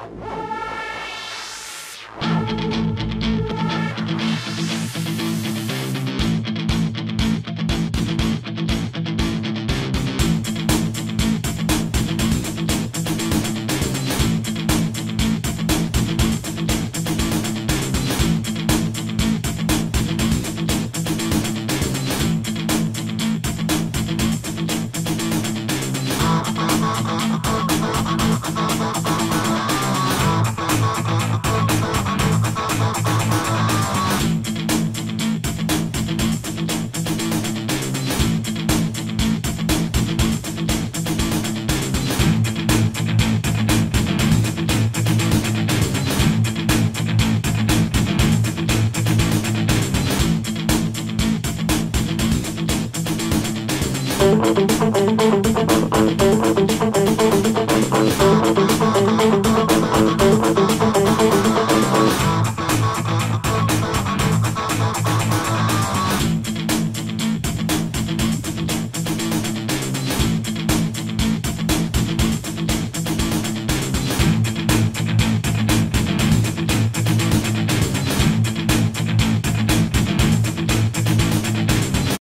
Bye.